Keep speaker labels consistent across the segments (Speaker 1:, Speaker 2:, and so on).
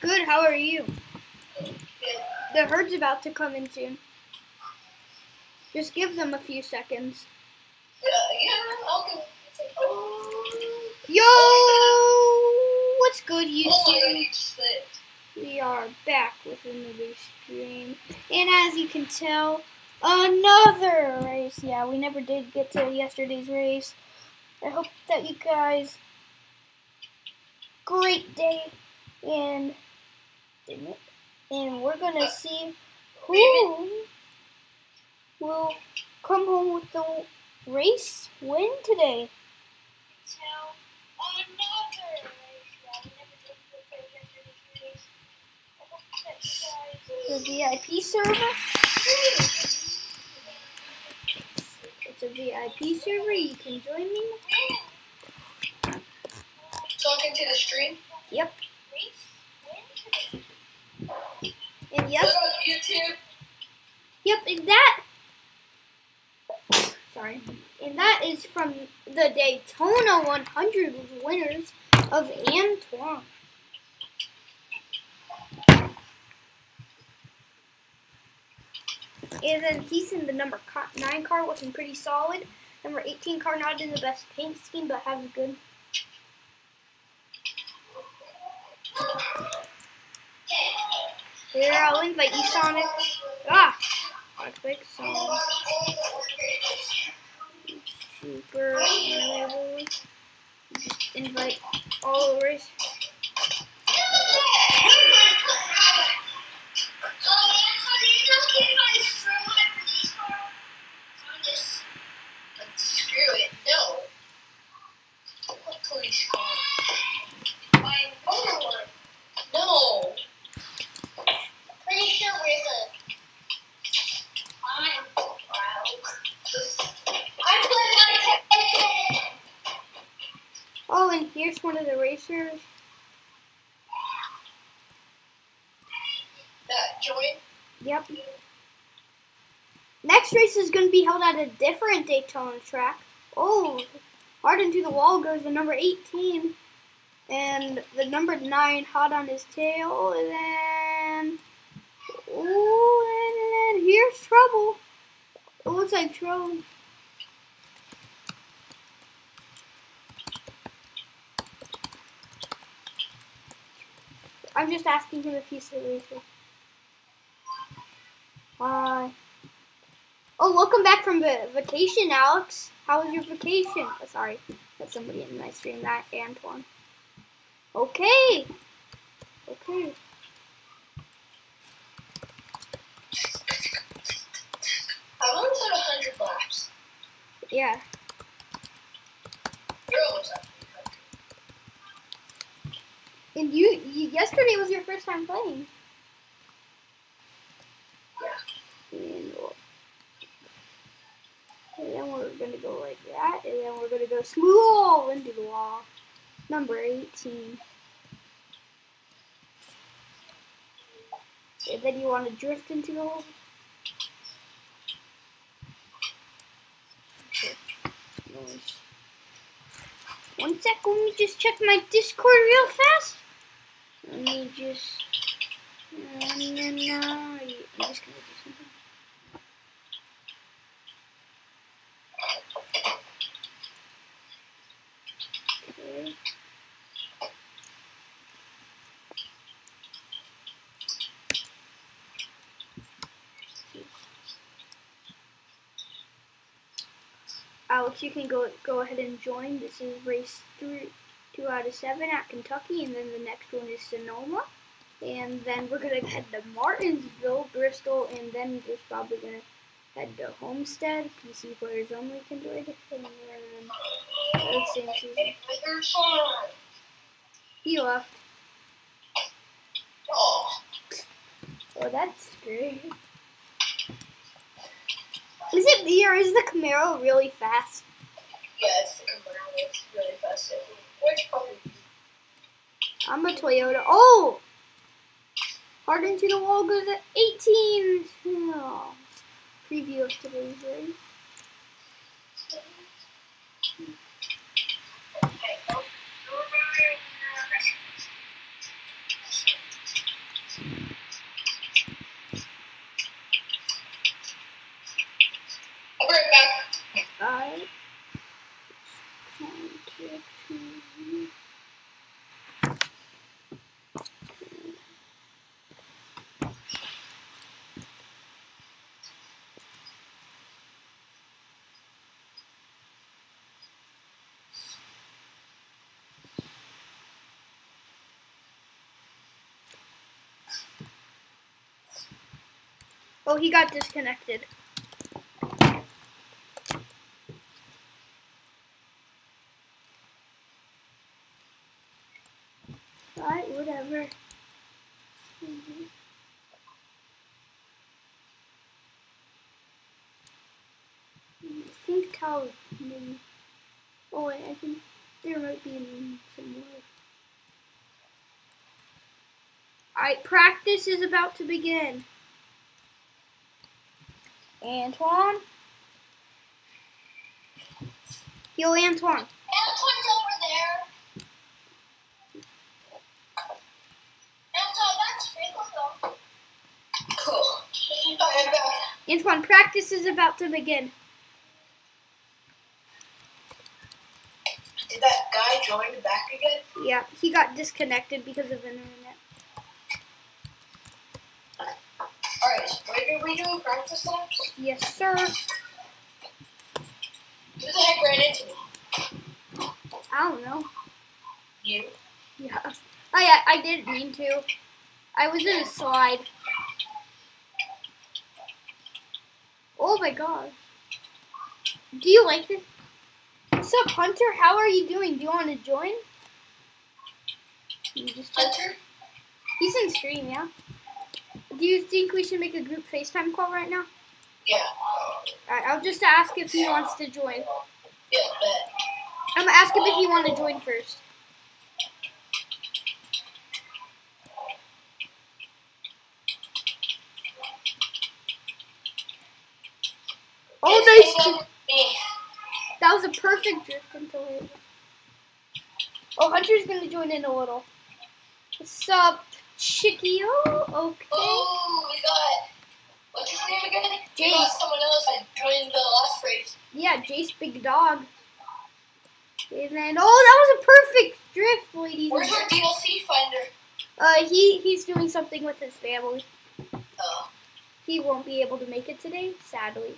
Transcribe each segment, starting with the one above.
Speaker 1: Good, how are you?
Speaker 2: Good.
Speaker 1: The herd's about to come in soon. Just give them a few seconds.
Speaker 2: Uh, yeah, I'll.
Speaker 1: Yo! What's good,
Speaker 2: Oh god,
Speaker 1: YouTube?
Speaker 2: you slipped.
Speaker 1: We are back with another stream. And as you can tell, another race. Yeah, we never did get to yesterday's race. I hope that you guys great day and? And we're gonna uh, see who will come home with the race win today. Tell another race. Yeah, we never did get to yesterday's race. I hope that you guys- The VIP server. It's a VIP server. You can join me.
Speaker 2: Talking to the stream.
Speaker 1: Yep. And yes,
Speaker 2: What about YouTube?
Speaker 1: yep, and that. Sorry. And that is from the Daytona 100 winners of Antoine. And then he's in the number 9 car, looking pretty solid. Number 18 car, not in the best paint scheme, but has a good. Here, I'll invite you, Sonic. Ah! Epic Sonic. Super. Just invite all the race.
Speaker 2: Screw it. No. Police car. No. Pretty sure we're the. I'm proud. I put my ticket.
Speaker 1: Oh, one of the racers.
Speaker 2: That joint.
Speaker 1: Yep. Next race is going to be held at a different Daytona track. Oh, hard into the wall goes the number 18. And the number 9 hot on his tail. And then. Oh, and then here's trouble. It looks like trouble. I'm just asking him if he's racer. Hi. Oh, welcome back from the vacation, Alex. How was your vacation? Oh, sorry, that's somebody in my stream. That Antoine. Okay. Okay.
Speaker 2: I only did 100 laps.
Speaker 1: Yeah.
Speaker 2: You're almost up.
Speaker 1: And you, you yesterday was your first time playing. And, and then we're gonna go like that, and then we're gonna go smooth into the wall. Number 18. And then you want to drift into the hole. One sec, let me just check my Discord real fast. Me just. No, no, no. I'm just gonna do something. Okay. Alex, you can go go ahead and join. This is race three, two out of seven at Kentucky, and then the next one is Sonoma, and then we're gonna head to Martinsville, Bristol, and then we're probably gonna head to Homestead. PC players only can join, and then the same season. He left.
Speaker 2: Oh.
Speaker 1: Oh, that's great. Is it me or is the Camaro really fast?
Speaker 2: Yes, the Camaro is really fast. Which probably
Speaker 1: I'm a Toyota. Oh! Hard into the wall goes at 18. Oh. Preview of today's race. Oh, he got disconnected. Alright, whatever. Mhm. I think maybe- Oh wait, I think there might be some more. Alright, practice is about to begin. Antoine? Yo, Antoine.
Speaker 2: Antoine's over there. Antoine, Cool.
Speaker 1: Antoine, practice is about to begin.
Speaker 2: Did that guy join back again?
Speaker 1: Yeah, he got disconnected because of internet.
Speaker 2: Alright, so where are we doing practice laps?
Speaker 1: Yes, sir.
Speaker 2: Who the heck ran into me?
Speaker 1: I don't know.
Speaker 2: You.
Speaker 1: Yeah. Oh yeah, I didn't mean to. I was in a slide. Oh my god. Do you like this? What's up, Hunter? How are you doing? Do you want to join? You just
Speaker 2: Hunter?
Speaker 1: He's in stream, yeah. Do you think we should make a group FaceTime call right now?
Speaker 2: Yeah.
Speaker 1: Alright, I'll just ask if he wants to join.
Speaker 2: Yeah, bet.
Speaker 1: I'm gonna ask him if he want to join first. Oh, nice!
Speaker 2: hang
Speaker 1: dri-
Speaker 2: up Me.
Speaker 1: That was a perfect drift until. Oh, Hunter's gonna join in a little. What's up, Chickio? Okay.
Speaker 2: Oh, we got. What's his name again? We
Speaker 1: Jace.
Speaker 2: got someone else that joined the last race.
Speaker 1: Yeah, Jace Big Dog. And then, oh, that was a perfect drift, ladies. and
Speaker 2: Where's our. DLC finder?
Speaker 1: Uh, he he's doing something with his family.
Speaker 2: Oh.
Speaker 1: He won't be able to make it today, sadly.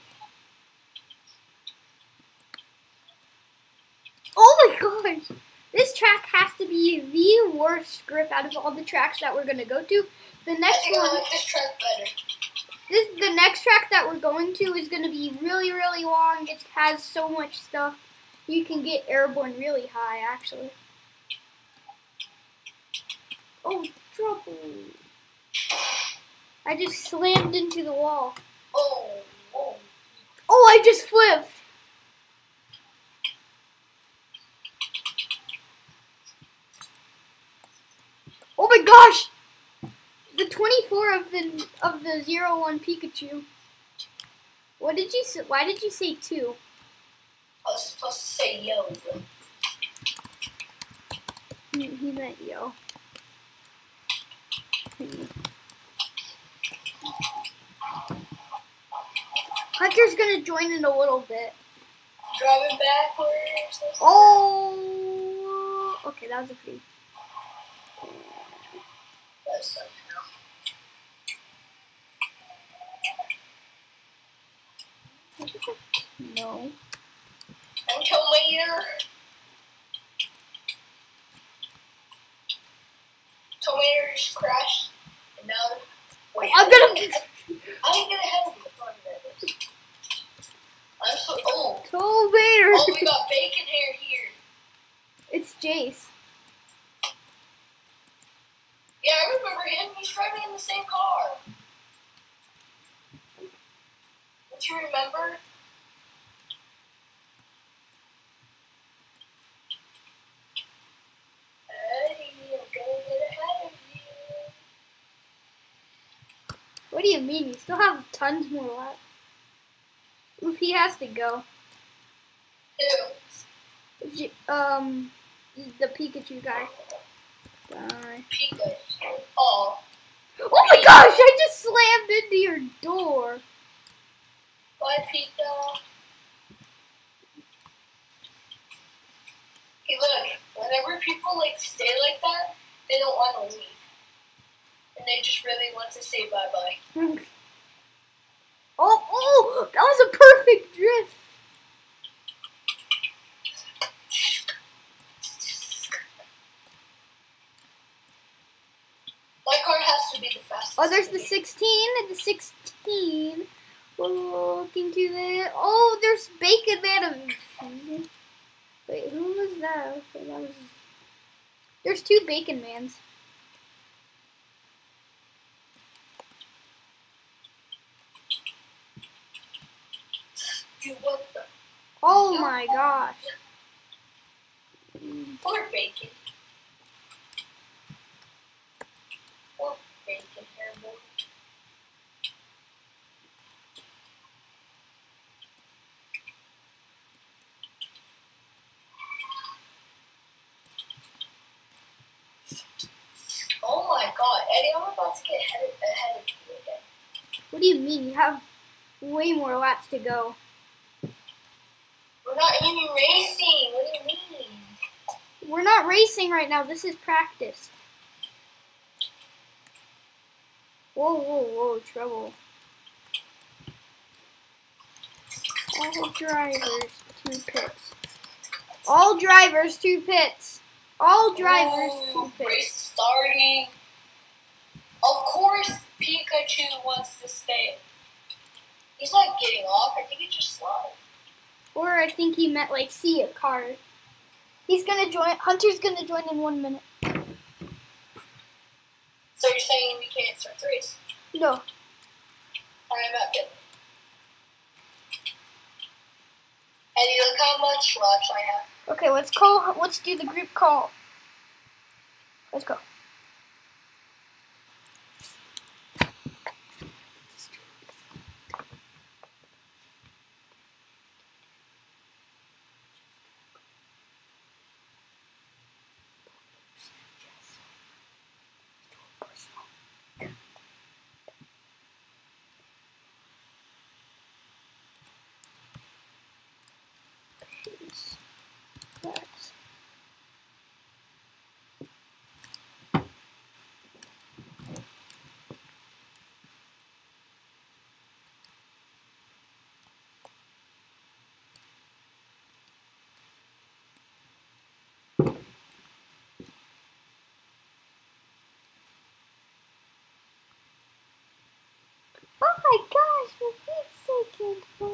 Speaker 1: Oh my gosh! This track has to be the worst grip out of all the tracks that we're gonna go to. The next
Speaker 2: I
Speaker 1: one,
Speaker 2: like this track better.
Speaker 1: this the next track that we're going to is gonna be really really long. It has so much stuff. You can get airborne really high, actually. Oh, trouble! I just slammed into the wall.
Speaker 2: Oh, oh.
Speaker 1: Oh, I just flipped. Oh my gosh! The 24 of the of the zero one Pikachu. What did you say? Why did you say two?
Speaker 2: I was supposed to say yo,
Speaker 1: He, he meant yo. Hunter's gonna join in a little bit.
Speaker 2: driving backwards.
Speaker 1: Oh, okay, that was a pretty. No.
Speaker 2: Until later just crashed. And now. Wait.
Speaker 1: I'm gonna.
Speaker 2: I didn't get ahead of you. Fuck that. I'm so. Oh.
Speaker 1: Tomato.
Speaker 2: Oh, we got bacon hair here.
Speaker 1: It's Jace.
Speaker 2: Yeah, I remember him. He's driving in the same car. Don't you remember? Eddie, I'm gonna get ahead of you.
Speaker 1: What do mean? You still have tons more left. Oof, he has to go.
Speaker 2: Ew,
Speaker 1: um, the Pikachu guy. Bye.
Speaker 2: Pika. Oh,
Speaker 1: Oh my gosh! I just slammed into your door.
Speaker 2: bye, Pika. Hey, look. Whenever people like stay like that, they don't want to leave, they just really want to say bye bye.
Speaker 1: Oh, oh! That was a perfect drift.
Speaker 2: My car has to be the fastest.
Speaker 1: Oh, there's the 16 and the 16. looking to the. Oh, there's Bacon Man. Wait, who was that? Okay, that was. There's two Bacon Mans.
Speaker 2: Dude, what the?
Speaker 1: Oh my gosh.
Speaker 2: Poor bacon. Poor bacon hair boy. Oh my god, Eddie, I'm about to get ahead of, ahead of you again.
Speaker 1: What do you mean? You have way more laps to go.
Speaker 2: We're not even racing. What do you mean?
Speaker 1: We're not racing right now. This is practice. Whoa, whoa, whoa, trouble. All drivers to pits. All drivers to pits. All drivers
Speaker 2: Ooh,
Speaker 1: to
Speaker 2: race starting. Of course, Pikachu wants to stay. He's not getting off. I think he just slid.
Speaker 1: Or I think he meant like see a car. He's gonna join. Hunter's gonna join in one minute.
Speaker 2: So you're saying we can't start the race?
Speaker 1: No.
Speaker 2: I'm out good. Eddie, look how much laps I have.
Speaker 1: Okay, let's call. Let's do the group call. Let's go. That's Oh my gosh, my feet's so.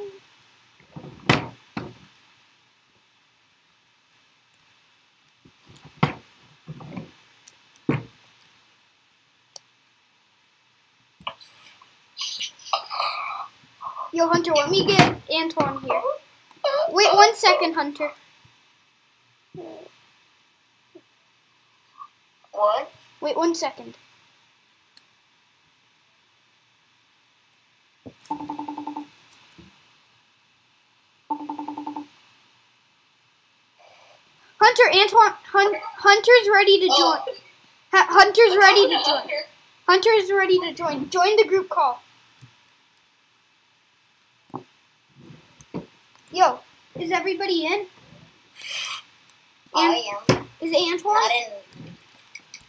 Speaker 1: Yo, Hunter, let me get Antoine here. Wait one second, Hunter.
Speaker 2: What?
Speaker 1: Wait one second. Hunter, Antoine, Hun, Hunter's ready to oh. join.
Speaker 2: Oh,
Speaker 1: Ha- Hunter's ready to join. Hunter's ready to join. Join the group call. Yo, is everybody in? An-
Speaker 3: I am
Speaker 1: is Antoine?
Speaker 3: not in.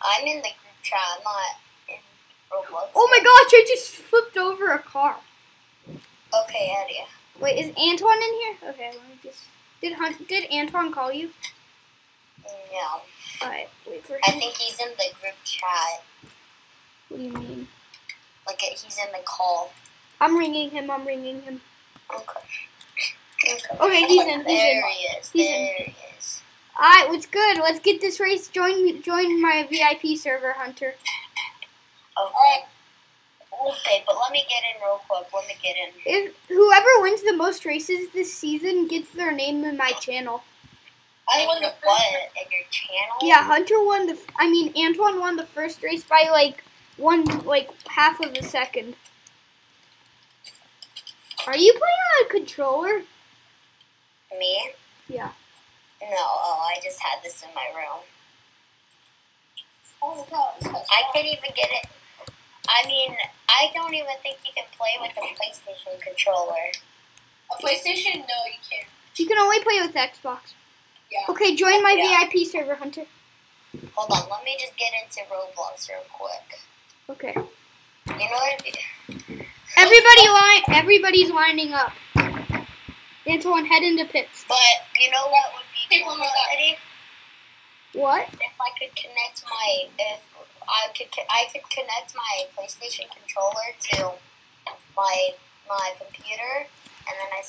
Speaker 3: I'm in the group chat. I'm not in Roblox.
Speaker 1: Oh my gosh, I just flipped over a car.
Speaker 3: Okay, Eddie.
Speaker 1: Wait, is Antoine in here? Okay, let me just. Did Hunt? Did Antoine call you?
Speaker 3: No,
Speaker 1: Alright, wait for
Speaker 3: I think he's in the group chat.
Speaker 1: What do you mean?
Speaker 3: Like uh, he's in the call.
Speaker 1: I'm ringing him. I'm ringing him.
Speaker 3: Okay. Okay.
Speaker 1: Okay, he's in. He's
Speaker 3: there
Speaker 1: in.
Speaker 3: he is.
Speaker 1: He's in.
Speaker 3: there he is.
Speaker 1: Alright, what's good? Let's get this race. Join me. Join my VIP server, Hunter.
Speaker 3: Okay. Okay, but let me get in real quick. Let me get in.
Speaker 1: If whoever wins the most races this season gets their name in my channel.
Speaker 2: I
Speaker 3: in
Speaker 2: won the
Speaker 3: your what?
Speaker 2: race.
Speaker 3: In your channel?
Speaker 1: Yeah, Hunter won the. I mean, Antoine won the first race by like one, like half of a second. Are you playing on a controller?
Speaker 3: Me?
Speaker 1: Yeah.
Speaker 3: No. Oh, I just had this in my room.
Speaker 2: Oh god,
Speaker 3: I can't even get it. I mean, I don't even think you can play with a PlayStation controller.
Speaker 2: A PlayStation? No, you can't.
Speaker 1: You can only play with Xbox.
Speaker 2: Yeah.
Speaker 1: Okay, join my
Speaker 3: Yeah.
Speaker 1: VIP server, Hunter.
Speaker 3: Hold on, let me just get into Roblox real quick.
Speaker 1: Okay.
Speaker 3: You know what?
Speaker 1: Everybody line. Everybody's lining up. Antoine, head into pits.
Speaker 3: But you know what would be cool. Eddie?
Speaker 1: What?
Speaker 3: If I could connect my if I could I could connect my PlayStation controller to my my computer, and then I,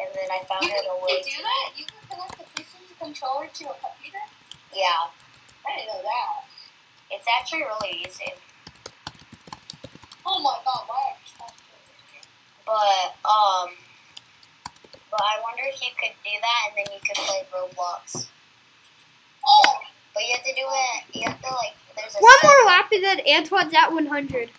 Speaker 3: and then I found
Speaker 2: You
Speaker 3: it
Speaker 2: can
Speaker 3: a way.
Speaker 2: you do that? You can connect the PlayStation controller to a computer?
Speaker 3: Yeah,
Speaker 2: I didn't know that.
Speaker 3: it's actually really easy.
Speaker 2: Oh my god, why I just
Speaker 3: But um, but I wonder if you could do that, and then you could play Roblox.
Speaker 2: Oh!
Speaker 3: But you have to do it. You have to like. There's a
Speaker 1: One
Speaker 3: set-
Speaker 1: more lap and then Antoine's at 100.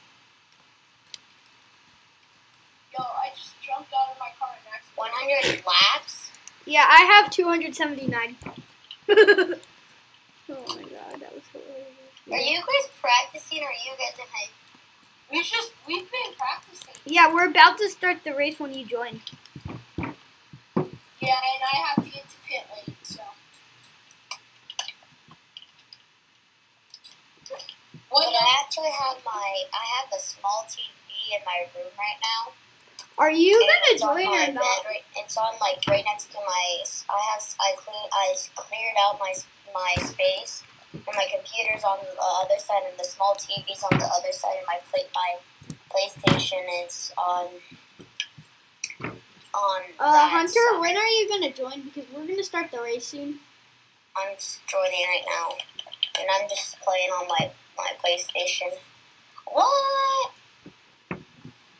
Speaker 2: Yo, I just jumped out of my car and accidentally.
Speaker 3: 100 laps.
Speaker 1: Yeah, I have 279. oh my god, that was hilarious.
Speaker 3: Are you guys practicing, or are you guys in high?
Speaker 2: We just we've been practicing.
Speaker 1: Yeah, we're about to start the race when you join.
Speaker 2: Yeah, and I have to get to pit lane, so. What
Speaker 3: But I actually have my. I have a small TV in my room right now.
Speaker 1: Are you
Speaker 3: and
Speaker 1: gonna join
Speaker 3: my
Speaker 1: or not?
Speaker 3: bed right- It's on like right next to my. I have. I clean. I cleared out my my space, and my computer's on the other side, and the small TV's on the other side, and my play my PlayStation is on. On
Speaker 1: Uh,
Speaker 3: that
Speaker 1: Hunter,
Speaker 3: side.
Speaker 1: when are you gonna join? Because we're gonna start the race soon.
Speaker 3: I'm just joining right now, and I'm just playing on my my PlayStation. What?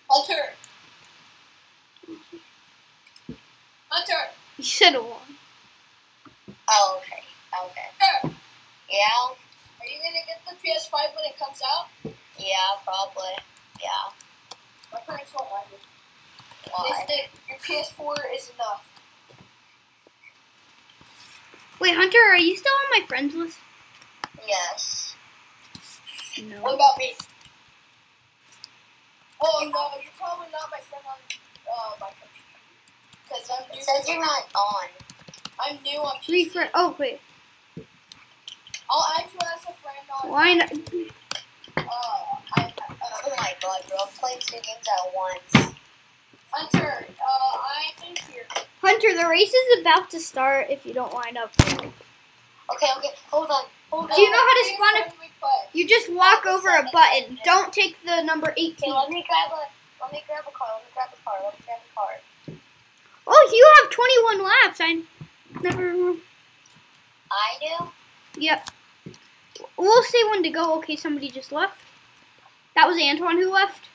Speaker 2: Hunter. Hunter.
Speaker 1: You said a one.
Speaker 3: Oh, okay, okay.
Speaker 2: Hunter.
Speaker 3: Yeah,
Speaker 2: Are you gonna get the PS5 when it comes out?
Speaker 3: yeah, probably. Yeah.
Speaker 2: My parents won't let me. They
Speaker 3: Why?
Speaker 2: say your PS4 is enough.
Speaker 1: Wait, Hunter, are you still on my friends list?
Speaker 3: Yes.
Speaker 1: No.
Speaker 2: What about me? Oh no, you're probably not my friend on uh, my computer. Cause
Speaker 3: It says you're not on.
Speaker 2: I'm new on PC.
Speaker 1: Refresh. Oh wait.
Speaker 2: I'll add you as a friend on.
Speaker 1: Why not?
Speaker 2: Uh, I,
Speaker 3: Oh my god, bro! I'm playing two games at once.
Speaker 2: Hunter. Uh, I'm here.
Speaker 1: Hunter, the race is about to start. If you don't line up,
Speaker 3: Okay, okay. Hold on. Hold on.
Speaker 1: Do you know how to spawn a-
Speaker 2: when we play.
Speaker 1: you just walk over a button. Don't take the number
Speaker 3: Okay,
Speaker 1: 18.
Speaker 3: let me grab a. Let me grab a car. Let me grab a car. Let me grab a car.
Speaker 1: Oh, you have 21 laps. I never.
Speaker 3: I do.
Speaker 1: Yep. We'll see when to go. Okay, somebody just left. That was Antoine who left.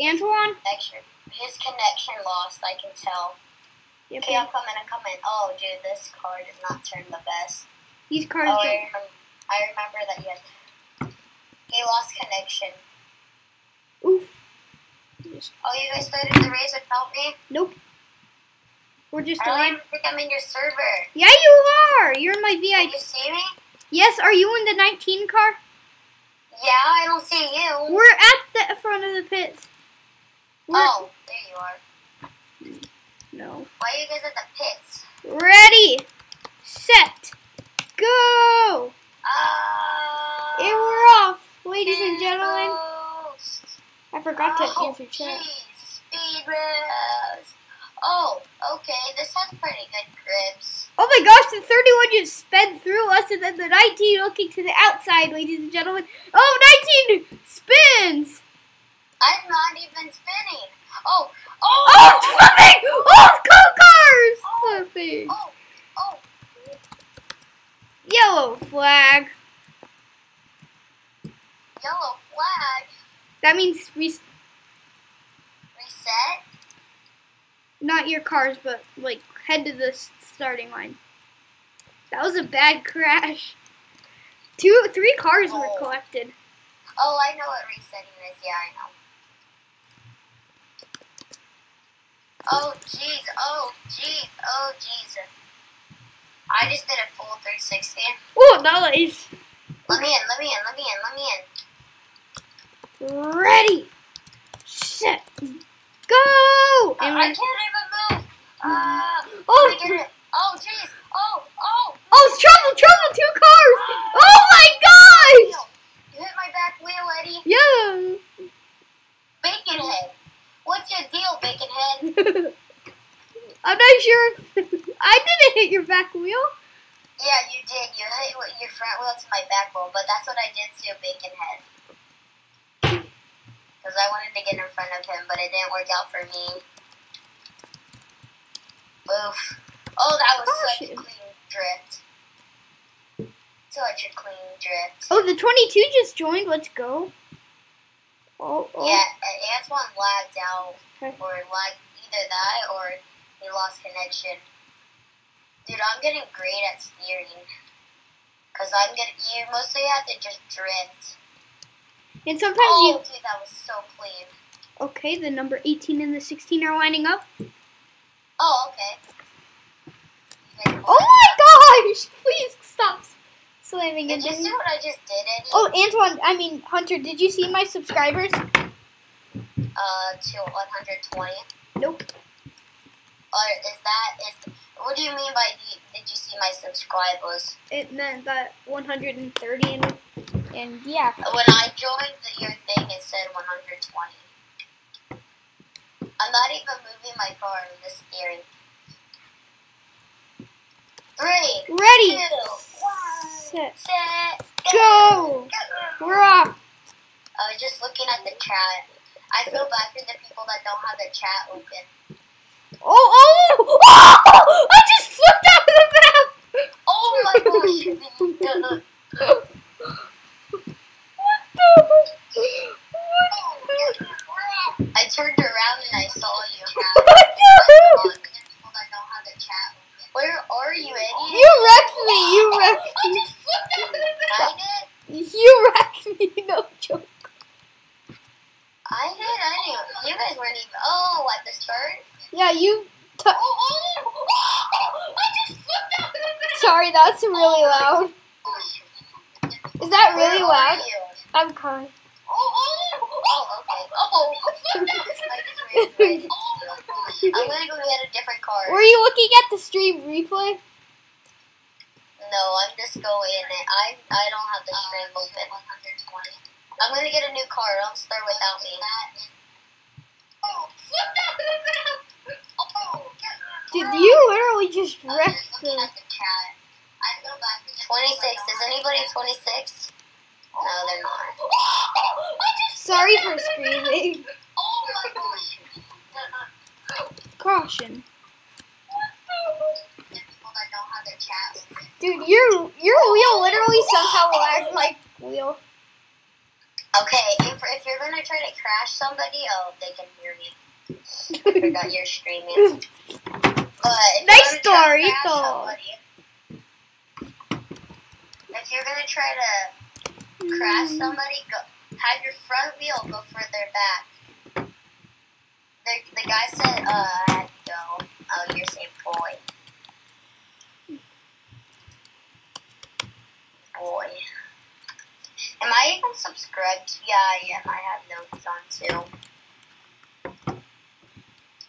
Speaker 1: Antoine?
Speaker 3: His connection lost. I can tell.
Speaker 1: Yep.
Speaker 3: Okay, I'm coming. I'm coming. Oh, dude, this car did not turn the best.
Speaker 1: These cars
Speaker 3: Oh, I remember, I remember that he had. He lost connection.
Speaker 1: Oof.
Speaker 3: Oh, you guys started the race without me?
Speaker 1: Nope. We're just
Speaker 3: I don't think I'm in your server.
Speaker 1: Yeah, you are. You're in my
Speaker 3: Can
Speaker 1: VIP.
Speaker 3: you see me?
Speaker 1: Yes, are you in the 19 car?
Speaker 3: Yeah, I don't see you.
Speaker 1: We're at the front of the pits. We're,
Speaker 3: Oh, there you are.
Speaker 1: No.
Speaker 3: Why are you guys at the pits?
Speaker 1: Ready, set, go.
Speaker 3: Ah.
Speaker 1: And we're off, ladies and gentlemen.
Speaker 3: Ghost.
Speaker 1: I forgot to
Speaker 3: oh,
Speaker 1: answer chat.
Speaker 3: Speed race. Oh, okay. This has pretty good grips.
Speaker 1: Oh my gosh, the 31 just sped through us, and then the 19 looking to the outside, ladies and gentlemen. Oh, 19 spins.
Speaker 3: I'm not even spinning. Oh, oh,
Speaker 1: Oh, it's flipping! Oh, go cars! Oh, flipping.
Speaker 3: oh, oh.
Speaker 1: Yellow flag.
Speaker 3: Yellow flag.
Speaker 1: That means we,
Speaker 3: Reset.
Speaker 1: not your cars, but like head to the starting line. That was a bad crash. Two, three cars were
Speaker 3: Oh.
Speaker 1: collected.
Speaker 3: Oh, I know what resetting is. Yeah, I know. Oh, jeez. Oh, jeez. Oh, jeez. I just did a full 360.
Speaker 1: Oh, nice.
Speaker 3: Let me in. Let me in. Let me in. Let me in.
Speaker 1: Ready, set, go.
Speaker 3: I,
Speaker 1: And
Speaker 3: I can't even move. Uh,
Speaker 1: oh,
Speaker 3: it. Oh, jeez. Oh, oh.
Speaker 1: oh, it's trouble, trouble, two cars. Oh my gosh.
Speaker 3: You hit my back wheel, Eddie.
Speaker 1: Yeah.
Speaker 3: Baconhead. What's your deal, Baconhead?
Speaker 1: I'm not sure I didn't hit your back wheel.
Speaker 3: Yeah, you did. You hit your front wheel to my back wheel, but that's what I did to your Baconhead. Because I wanted to get in front of him, but it didn't work out for me. Oof. Oh, that was oh, such a clean drift. Such a clean drift.
Speaker 1: Oh, the 22 just joined. Let's go. Oh, oh.
Speaker 3: Yeah, Antoine lagged out,
Speaker 1: Okay.
Speaker 3: or lagged either that, or he lost connection. Dude, I'm getting great at steering. Cause I'm getting, you mostly have to just drift.
Speaker 1: And sometimes
Speaker 3: Oh, dude, that was so clean.
Speaker 1: Okay, the number 18 and the 16 are lining up.
Speaker 3: Oh, okay.
Speaker 1: Oh my gosh! Please stop slamming
Speaker 3: it.
Speaker 1: Did
Speaker 3: you see what I just did?
Speaker 1: Oh, Antoine, I mean, Hunter, did you see my subscribers?
Speaker 3: Uh, to 120.
Speaker 1: Nope.
Speaker 3: Or is that is? What do you mean by the, did you see my subscribers?
Speaker 1: It meant that 130 and, and yeah.
Speaker 3: When I joined the, your thing, it said 120. I'm not even moving my car. I'm just steering. Three,
Speaker 1: Ready,
Speaker 3: two, one,
Speaker 1: set,
Speaker 3: set,
Speaker 1: go!
Speaker 3: go.
Speaker 1: We're off.
Speaker 3: I was just looking at the chat. I feel bad for the people that don't have the chat open.
Speaker 1: Oh, oh! oh! oh I just flipped out of the map!
Speaker 3: Oh my gosh!
Speaker 1: What the? What the?
Speaker 3: I turned around and I saw you.
Speaker 1: What?
Speaker 3: Where are you, Eddie?
Speaker 1: You wrecked me! You wrecked me!
Speaker 3: just flipped out of the I did.
Speaker 1: You wrecked me! No joke.
Speaker 3: I did. I didn't. You guys weren't even. Oh, at the start.
Speaker 1: Yeah, you.
Speaker 3: Oh, oh, oh! I just flipped out of the
Speaker 1: Sorry, that's really loud. Is that really loud? I'm crying.
Speaker 3: Oh, oh, oh, okay. Oh, oh, I'm gonna go get a different car.
Speaker 1: Were you looking at the stream replay?
Speaker 3: No, I'm just going. I I don't have the stream open. I'm gonna get a new car. Don't start without me. Oh. Oh,
Speaker 1: Dude, you literally just
Speaker 3: feel bad. 26. Is anybody 26? No, they're not.
Speaker 1: Sorry for screaming.
Speaker 3: Oh my gosh.
Speaker 1: Caution.
Speaker 3: The people that don't have their chat open.
Speaker 1: Dude, your your wheel literally somehow lagged my wheel.
Speaker 3: Okay, if, if you're gonna try to crash somebody, oh, they can hear me. I forgot you're streaming. But
Speaker 1: Nice story, though.
Speaker 3: somebody, if you're gonna try to crash somebody, go have your front wheel go further back. The, the guy said, uh, I had to go. Oh, you're saying boy. Boy. Am I even subscribed? Yeah, I am. I have notes on too.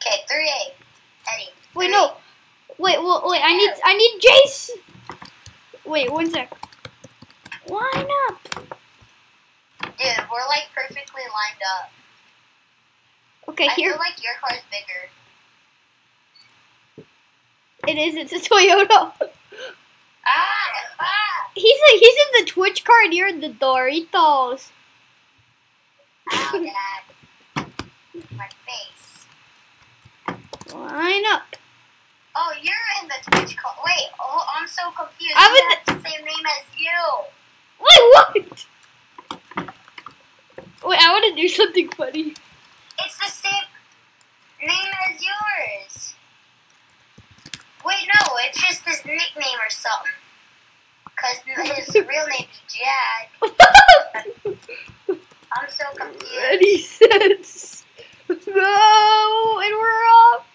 Speaker 3: Okay, 3A. Eddie.
Speaker 1: Wait,
Speaker 3: 3A.
Speaker 1: no. Wait, well, wait. I need I need Jace. Wait, one sec. Line up.
Speaker 3: Dude, we're like perfectly lined up.
Speaker 1: Okay,
Speaker 3: I
Speaker 1: here I
Speaker 3: feel like your car's bigger.
Speaker 1: it is. It's a Toyota.
Speaker 3: Ah! Ah!
Speaker 1: He's a, he's in the Twitch car You're the Doritos.
Speaker 3: Ow, Dad. My face.
Speaker 1: Line up.
Speaker 3: Oh, you're in the Twitch car. Wait, oh, I'm so confused.
Speaker 1: I'm in
Speaker 3: have the same name as you.
Speaker 1: Wait, what? Wait, I want to do something funny.
Speaker 3: It's the same name as yours. Wait, no, it's just his nickname or something. Because his real name's Jack. I'm so confused.
Speaker 1: Ready, set, go, and we're off.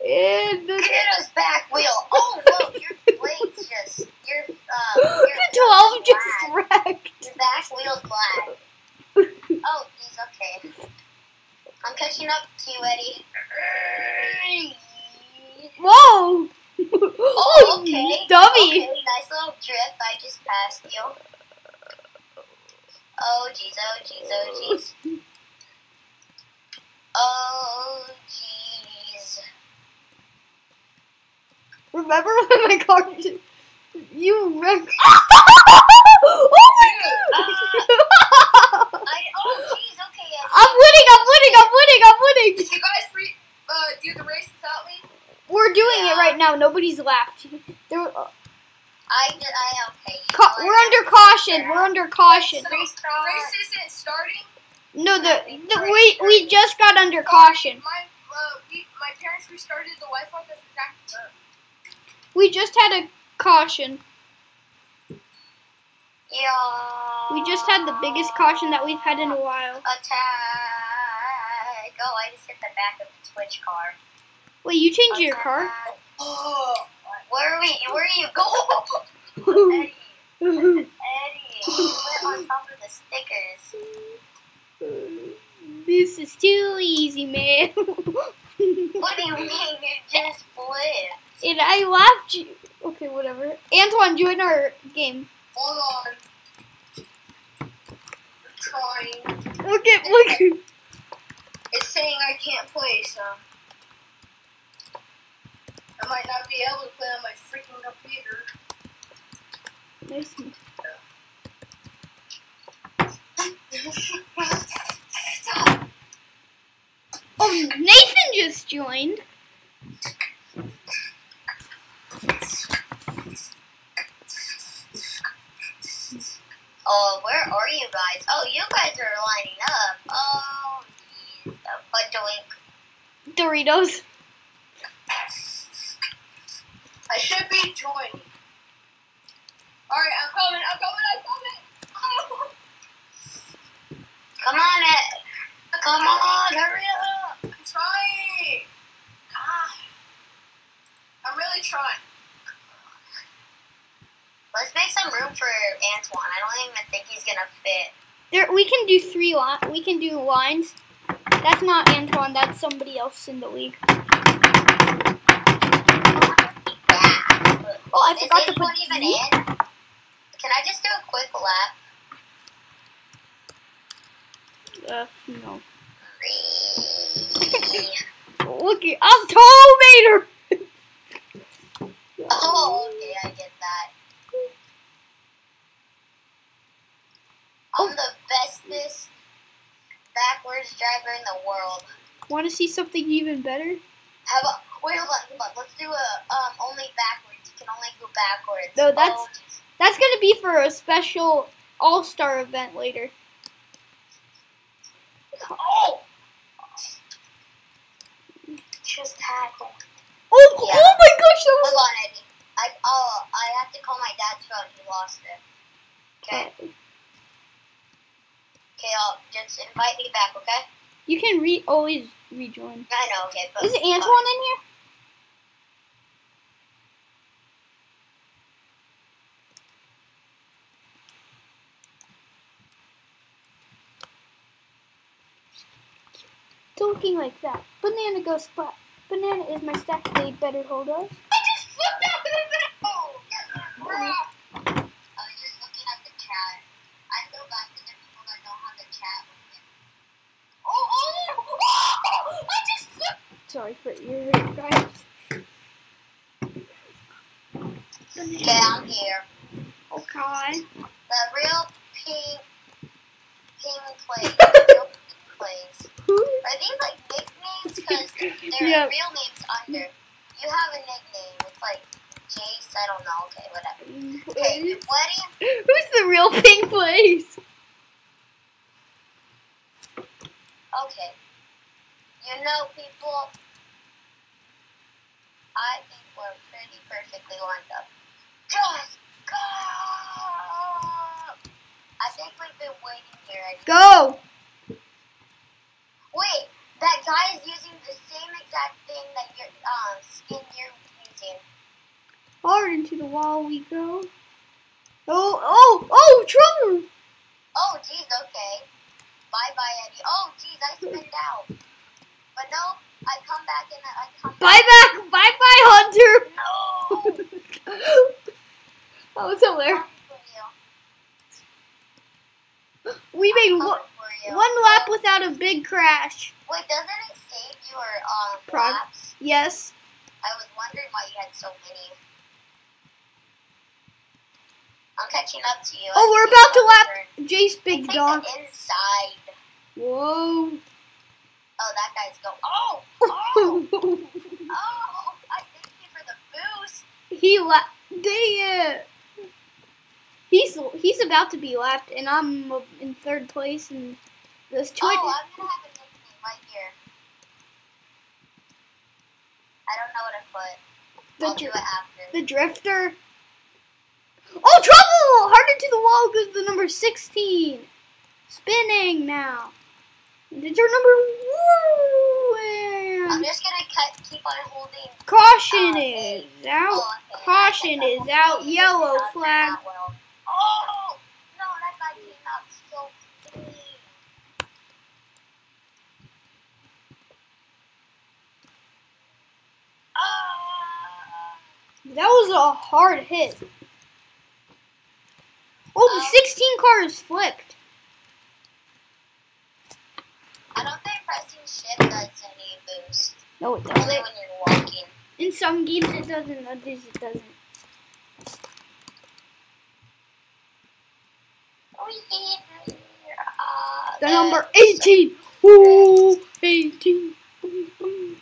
Speaker 1: And the,
Speaker 3: Get us back wheel. Oh, whoa, your blade's just, your, uh, your
Speaker 1: the 12 just
Speaker 3: black.
Speaker 1: wrecked.
Speaker 3: Your back wheel's black. Oh, he's okay. I'm catching up to you, Eddie.
Speaker 1: Whoa!
Speaker 3: Oh, okay.
Speaker 1: Dummy!
Speaker 3: Okay, nice little drift. I just passed you. Oh, jeez, oh, jeez, oh, jeez. Oh, jeez.
Speaker 1: Remember when my car just, you wrecked? oh my god!
Speaker 3: I, oh, jeez, okay,
Speaker 1: I'm winning. I'm winning. I'm winning. I'm winning.
Speaker 2: Did you guys re- uh, do the race without me?
Speaker 1: We're doing it
Speaker 3: Yeah.
Speaker 1: right now. Nobody's left. There, uh,
Speaker 3: I did. I okay. you
Speaker 1: ca-
Speaker 3: know
Speaker 1: we're
Speaker 3: what?
Speaker 1: under caution. We're under caution.
Speaker 2: So, race isn't starting.
Speaker 1: No, the, the we we just got under caution.
Speaker 2: My uh, we, my parents restarted the Wi-Fi because we cracked it up.
Speaker 1: We just had a caution.
Speaker 3: Yeah.
Speaker 1: We just had the biggest caution that we've had in a while.
Speaker 3: Attack! Oh, I just hit the back of the Twitch car.
Speaker 1: Wait, you changed your car?
Speaker 2: Oh,
Speaker 3: Where are we? Where are you going? Eddie, Eddie, you went on top of the stickers.
Speaker 1: Uh, this is too easy, man.
Speaker 3: What do you mean? You just flipped.
Speaker 1: and I laughed. You. Okay, whatever. Antoine, join our game.
Speaker 2: hold on. I'm trying.
Speaker 1: Look at look.
Speaker 2: It's saying I can't play, so I might not be able to play on my freaking computer.
Speaker 1: Nice. Oh, Nathan just joined.
Speaker 3: Oh, where are you guys? Oh, you guys are lining up. Oh, jeez. A bunch of.
Speaker 1: Doritos.
Speaker 2: I should be joining. Alright, I'm coming, I'm coming, I'm coming!
Speaker 3: Come on, Ed. Come on, hurry up.
Speaker 2: I'm trying! Ah. I'm really trying.
Speaker 3: Let's make some room for Antoine. I don't even think he's gonna fit.
Speaker 1: There, we can do three li- We can do lines. That's not Antoine. That's somebody else in the league. Oh, I
Speaker 3: Is
Speaker 1: forgot to
Speaker 3: this
Speaker 1: put.
Speaker 3: even in? Can I just do a quick lap?
Speaker 1: Uh, no. Look, at- I'm Tow Mater.
Speaker 3: Oh, okay, I get that. I'm the bestest backwards driver in the world.
Speaker 1: Want to see something even better?
Speaker 3: How about wait, hold on, hold on. Let's do a um only backwards. You can only go backwards.
Speaker 1: No, that's-
Speaker 3: Oh.
Speaker 1: That's gonna be for a special All Star event later.
Speaker 3: Oh. Just tackle.
Speaker 1: Oh,
Speaker 3: Yeah.
Speaker 1: oh my gosh, that
Speaker 3: Hold on, Eddie. I oh I have to call my dad's phone. He lost it. Okay.
Speaker 1: was.
Speaker 3: Okay, I'll just invite me back. Okay.
Speaker 1: You can re always rejoin.
Speaker 3: I know. Okay. But,
Speaker 1: Is Antoine in here? Talking like that. Banana goes splat. Banana is my stack. They better hold us.
Speaker 3: I just flipped out the video. I was just looking at the chat. I feel bad for the people that don't have the chat open. Oh, oh, oh! I just flipped.
Speaker 1: Sorry for your guys.
Speaker 3: Okay, I'm here.
Speaker 1: Okay.
Speaker 3: The real pink, pink plays. real pink plays. Are these like their
Speaker 1: Yeah.
Speaker 3: real names under. You have a nickname. It's like Jace. I don't know. Okay, whatever. Mm, okay, what do you?
Speaker 1: Who's the real pink place?
Speaker 3: Okay. You know, people, I think we're pretty perfectly lined up. Just go! I think we've been waiting here. I-
Speaker 1: Go.
Speaker 3: Wait, that guy is using the same exact thing that your um, skin you're using.
Speaker 1: Hard into the wall we go. Oh, oh, oh, trouble.
Speaker 3: Oh, jeez, okay. Bye bye, Eddie. Oh, jeez, I spinned out. But no, I come back and I come
Speaker 1: Bye back. Bye bye, Hunter.
Speaker 3: No!
Speaker 1: that was hilarious.
Speaker 3: Coming for you.
Speaker 1: We made one,
Speaker 3: coming for you.
Speaker 1: one lap without a big crash.
Speaker 3: Wait, doesn't it save your um
Speaker 1: Prog-
Speaker 3: laps?
Speaker 1: Yes.
Speaker 3: I was wondering why you had so many. I'm catching up to you.
Speaker 1: Oh, we're about to lap Jace Big Dog.
Speaker 3: inside.
Speaker 1: Whoa.
Speaker 3: Oh, that guy's go. Oh, oh, oh! I thank you for the boost.
Speaker 1: he left. Dang it. He's he's about to be left, and I'm in third place. And this
Speaker 3: Oh,
Speaker 1: choice.
Speaker 3: I'm gonna have a nickname right here. I don't know what I put.
Speaker 1: The
Speaker 3: I'll do it after.
Speaker 1: The drifter. Oh, trouble! Harder to the wall goes the number 16. Spinning now. It's your number
Speaker 3: I'm
Speaker 1: one.
Speaker 3: just gonna cut, keep on holding.
Speaker 1: Caution
Speaker 3: uh,
Speaker 1: is out.
Speaker 3: Oh, okay.
Speaker 1: Caution is out. Yellow flag.
Speaker 3: That. Oh no, that guy came out so clean. Ah!
Speaker 1: That was a hard hit. Oh, the 16 car is flipped.
Speaker 3: I don't think pressing shift does any boost.
Speaker 1: No, it doesn't.
Speaker 3: when you're walking.
Speaker 1: In some games it doesn't. Others it doesn't.
Speaker 3: Oh yeah. Uh,
Speaker 1: The number 18. Ooh, 18.
Speaker 3: Are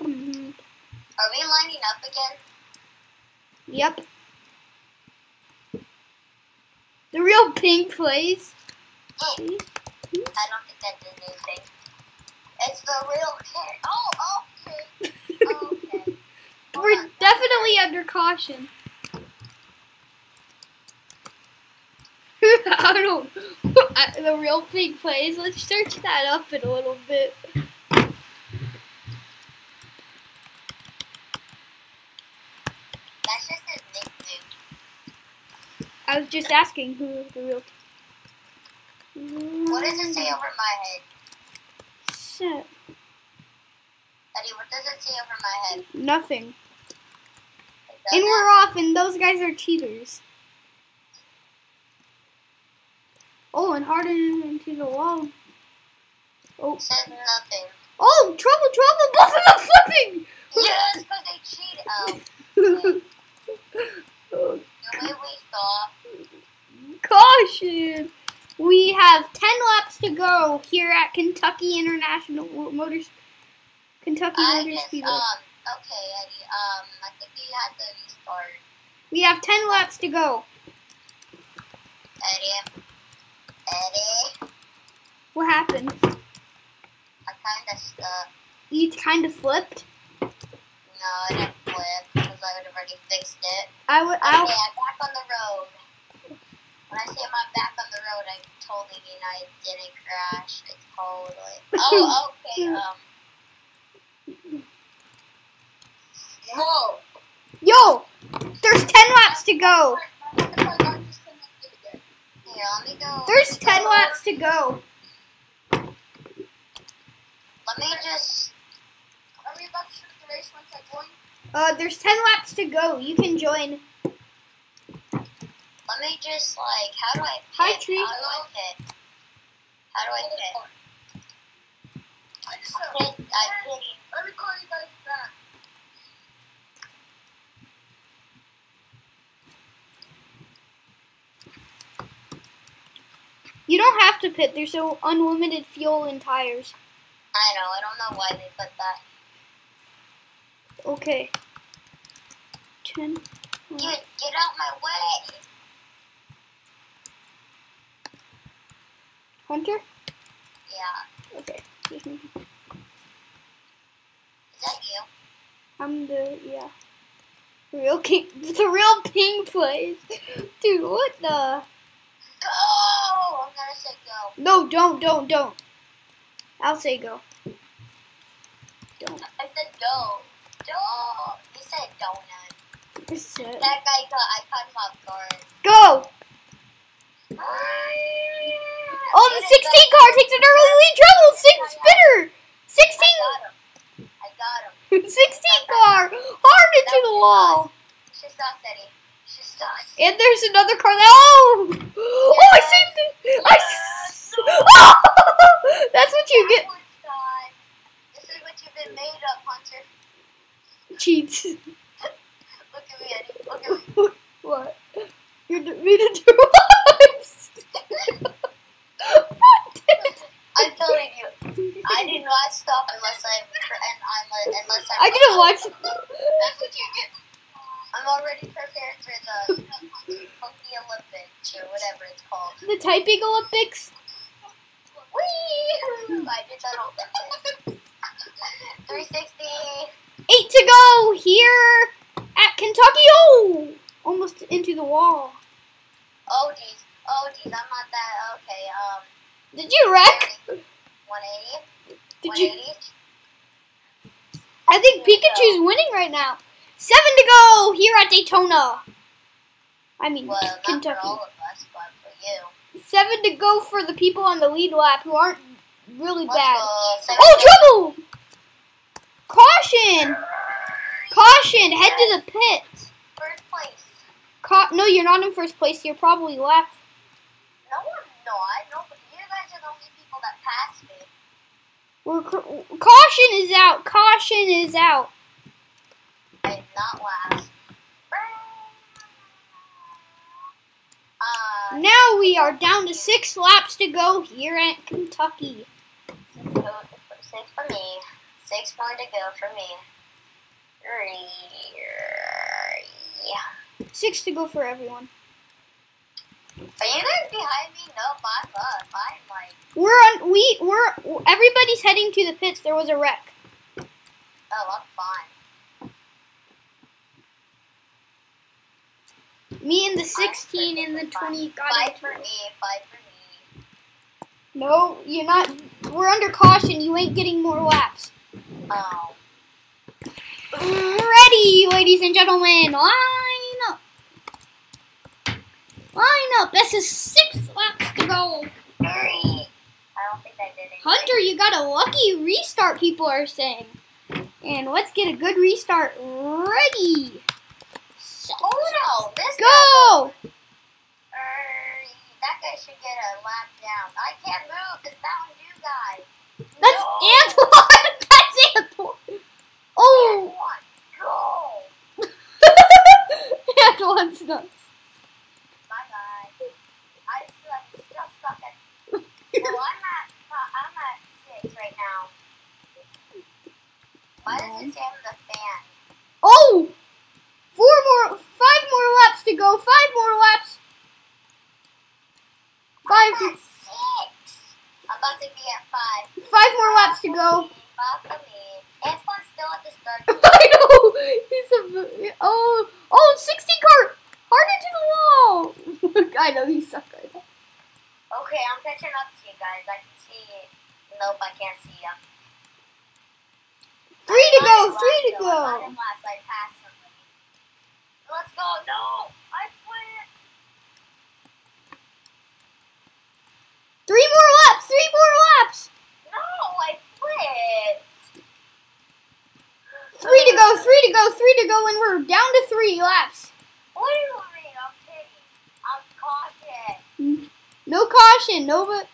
Speaker 3: we lining up again?
Speaker 1: Yep. The real pink plays.
Speaker 3: I don't think that's a new thing. It's the real kid. Oh, okay. Okay.
Speaker 1: We're definitely under caution. I don't. I- the real pink plays. Let's search that up in a little bit.
Speaker 3: That's just his nickname.
Speaker 1: I was just asking who the real.
Speaker 3: What does it say over my head?
Speaker 1: Shit.
Speaker 3: Eddie, what does it say over my head?
Speaker 1: Nothing. And we're off, and those guys are cheaters. Oh, and harder into the wall. Oh,
Speaker 3: says nothing.
Speaker 1: oh, trouble, trouble! Both of them flipping.
Speaker 3: Yes, because they cheated. Oh, the way we saw.
Speaker 1: Caution! We have 10 laps to go here at Kentucky International Motors. Kentucky
Speaker 3: I
Speaker 1: Motor Speedway.
Speaker 3: um, okay, Eddie, um, I think you had to restart.
Speaker 1: We have 10 laps to go.
Speaker 3: Eddie. Eddie.
Speaker 1: What happened?
Speaker 3: I kind of stuck.
Speaker 1: You kind of flipped.
Speaker 3: No, I didn't flip because I would have already fixed it.
Speaker 1: I would.
Speaker 3: Okay,
Speaker 1: I
Speaker 3: I'm back on the road. When I say I'm back on the road, I totally mean I didn't crash. It's totally. Oh, okay. Um. Whoa.
Speaker 1: yo, there's 10 laps to go.
Speaker 3: Here, let me go.
Speaker 1: There's 10 laps to go.
Speaker 3: Let me just. Are we about to start the race once I join?
Speaker 1: Uh, there's 10 laps to go. You can join.
Speaker 3: Let me just like. How do I? Pit?
Speaker 1: Hi, Tree.
Speaker 3: How do I pit? How do I pit?
Speaker 2: I just
Speaker 3: I pit. I pit.
Speaker 2: Let me call you guys back.
Speaker 1: You don't have to pit. There's so unlimited fuel and tires.
Speaker 3: I know. I don't know why they put that.
Speaker 1: Okay. 10.
Speaker 3: Dude, get out my way.
Speaker 1: Hunter?
Speaker 3: Yeah.
Speaker 1: Okay. Excuse me.
Speaker 3: Is that you?
Speaker 1: I'm the yeah. Real king. The real ping plays. Dude, what the?
Speaker 3: Oh, go! I'm gonna say go.
Speaker 1: No, don't, don't, don't. I'll say go. Don't.
Speaker 3: I said go. Don't. You said donut.
Speaker 1: Just say it.
Speaker 3: That guy got. I caught him off guard.
Speaker 1: Go! Ah, oh, the 16 car takes an early lead. Trouble. Six spinner. 16.
Speaker 3: I got him. I got him.
Speaker 1: 16 car. Hard into the wall.
Speaker 3: She's not steady. Not
Speaker 1: And there's another car. That, oh! Oh, I saved it. I. s- Oh! That's what you get.
Speaker 3: This is what you've been made of, Hunter.
Speaker 1: Cheats.
Speaker 3: Look at me, Eddie. Look at me.
Speaker 1: What? You're d- me to do what?
Speaker 3: I'm telling you. I do not stop unless I'm and I'm unless I'm.
Speaker 1: I didn't watch.
Speaker 2: That's what you get.
Speaker 3: I'm already prepared for the Monkey Olympics or whatever it's called.
Speaker 1: The typing Olympics.
Speaker 3: Whee! I did that Olympics. 360.
Speaker 1: Eight to go here at Kentucky. Oh, almost into the wall.
Speaker 3: Oh geez. Oh geez. I'm not that. Okay. Um.
Speaker 1: Did you wreck?
Speaker 3: 180.
Speaker 1: Did you? I think Pikachu's winning right now. Seven to go here at Daytona. I mean
Speaker 3: Well,
Speaker 1: Kentucky.
Speaker 3: for all of us, but for you.
Speaker 1: Seven to go for the people on the lead lap who aren't really
Speaker 3: Let's
Speaker 1: bad.
Speaker 3: go.
Speaker 1: Oh, trouble! Caution! Caution! Head to the pits.
Speaker 3: First place.
Speaker 1: Ca- no, you're not in first place. You're probably left.
Speaker 3: No, I'm not. No, but you guys are the only people that passed me.
Speaker 1: We're caution is out. Caution is out.
Speaker 3: I did not last. Uh,
Speaker 1: Now we are down to six laps to go here at Kentucky.
Speaker 3: six, six for me. Six more to go for me. Yeah.
Speaker 1: Six to go for everyone.
Speaker 3: Are you guys behind me? No, I'm up. I'm like,
Speaker 1: We're on. We we're everybody's heading to the pits. There was a wreck.
Speaker 3: oh, I'm fine.
Speaker 1: Me and the 16 and the 20 got
Speaker 3: Five for me. Five for me.
Speaker 1: No, you're not. We're under caution. You ain't getting more laps.
Speaker 3: Oh.
Speaker 1: Ready, ladies and gentlemen. Line up. Line up. This is six laps to go.
Speaker 3: Hurry. I don't think I did it.
Speaker 1: Hunter, you got a lucky restart, people are saying. And let's get a good restart. Ready. Set,
Speaker 3: Oh no, this
Speaker 1: Go!
Speaker 3: That guy should get a lap down. I can't move. It's Mountain Dew guy.
Speaker 1: That's
Speaker 3: no.
Speaker 1: Antoine. That's Antoine. Oh.
Speaker 3: Go.
Speaker 1: Antoine's nuts.
Speaker 3: Bye bye. I still, I'm still stuck at. Well, I'm at. Uh, I'm at six right now. Why does it say I'm the fan?
Speaker 1: Oh! Four more, five more laps to go. Five more laps. Five,
Speaker 3: I'm six. I'm about to be at five.
Speaker 1: five more laps to go.
Speaker 3: Five for me. Antoine's still at the start.
Speaker 1: I know. He's a oh oh 60 car hard into the wall. I know you suck right.
Speaker 3: Okay, I'm catching up to you guys. I can see you. Nope, I can't see you.
Speaker 1: Three to go. Three to
Speaker 3: last. I'm not
Speaker 1: go.
Speaker 3: in last. I passed somebody. Let's go. No, I quit.
Speaker 1: Three more laps. Three more laps.
Speaker 3: No, I quit.
Speaker 1: Three to go. Three to go. Three to go, and we're down to three laps.
Speaker 3: What do you mean? I'm kidding. I'm cautious.
Speaker 1: No caution. Nobody.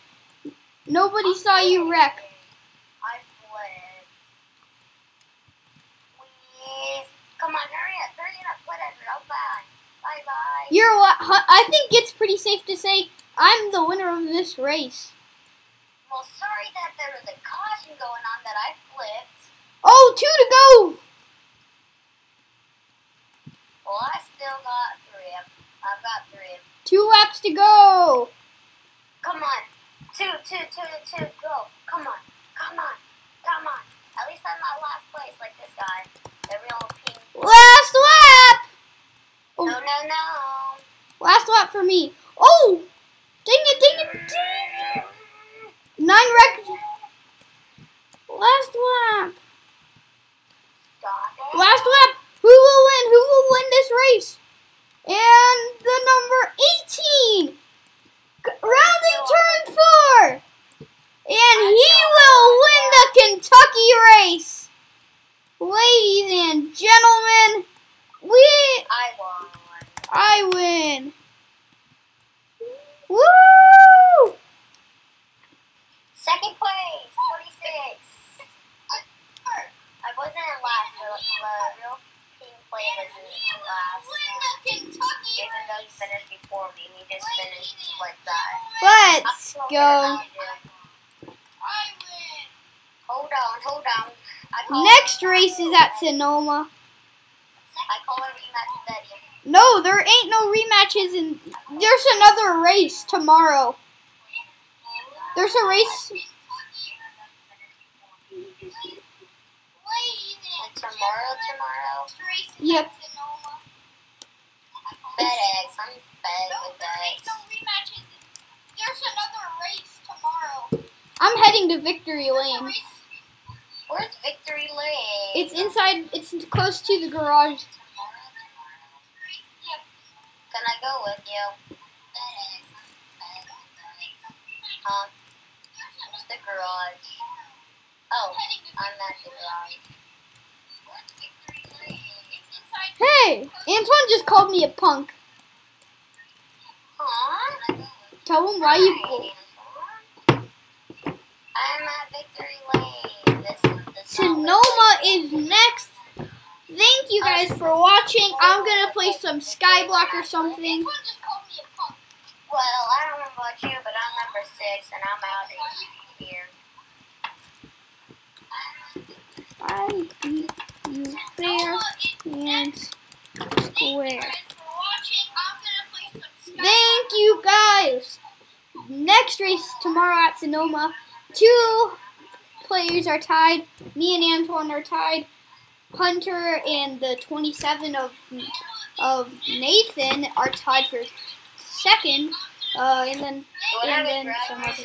Speaker 1: Nobody saw you wreck.
Speaker 3: I quit. Please. Come on, hurry up. Hurry up. Whatever. I'm fine. Bye bye.
Speaker 1: You're. hu- I think it's pretty safe to say I'm the winner of this race.
Speaker 3: Well, sorry that there was a caution going on that I flipped.
Speaker 1: Oh, two to go.
Speaker 3: Well, I still got three. I've got three.
Speaker 1: Two laps to go.
Speaker 3: Come on. Two, two, two, two, go. Come on. Come on. Come on. At least I'm not last place like this guy. The real pink.
Speaker 1: Last lap. Oh.
Speaker 3: No, no, no.
Speaker 1: For me. Oh! Dang it, dang it, dang it. Nine rec. Last lap. Last lap. Who will win? Who will win this race? And the number 18. Rounding turn four. And he will win the Kentucky race. Ladies and gentlemen, we
Speaker 3: I won.
Speaker 1: I win. Woo!
Speaker 3: Second place, 26. I wasn't in last. The, the real pink play was in last. Even though he finished before me, he just finished like that.
Speaker 1: Let's go.
Speaker 3: hold on, hold on.
Speaker 1: Next race is at Sonoma.
Speaker 3: I call a rematch Betty.
Speaker 1: No, there ain't no rematches, and there's another race tomorrow. There's a race.
Speaker 3: Tomorrow, tomorrow,
Speaker 1: Yep.
Speaker 3: FedEx. I'm fed with that.
Speaker 2: There's another race tomorrow.
Speaker 1: I'm heading to Victory Lane.
Speaker 3: Where's Victory Lane?
Speaker 1: It's inside. It's close to the garage.
Speaker 3: Go with you? The garage? Oh, I'm at the garage.
Speaker 1: Hey, Antoine just called me a punk.
Speaker 3: Huh?
Speaker 1: Tell him why you.
Speaker 3: I'm at Victory Lane. This is the
Speaker 1: Sonoma is next. Thank you guys for watching. I'm gonna play some Skyblock or something.
Speaker 3: Well, I don't know about you, but I'm number six, and I'm out of here.
Speaker 1: I beat you fair and square. Thank you guys. Next race tomorrow at Sonoma. Two players are tied. Me and Antoine are tied. Hunter and the 27 of of Nathan are tied for second. Uh, and then and then some other.